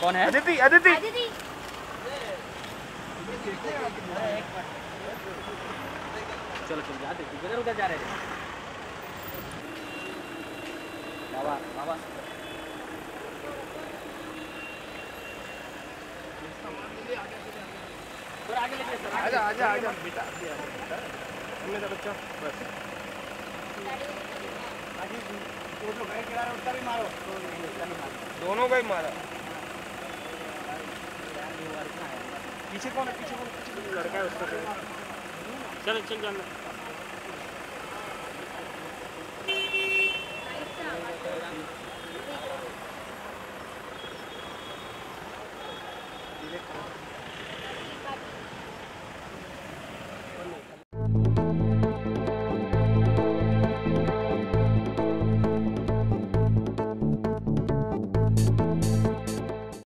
कौन है अदिति अदिति अदिति चलो चलो जाते किधर उधर जा रहे थे बाबा बाबा। थोड़ा आगे लेके सर आजा आजा आजा। बेटा मेरा बच्चा। बस। दोनों का ही मारा। पीछे कौन है? पीछे कौन पीछे कौन लड़का है उसका चल चल जाना। धीरे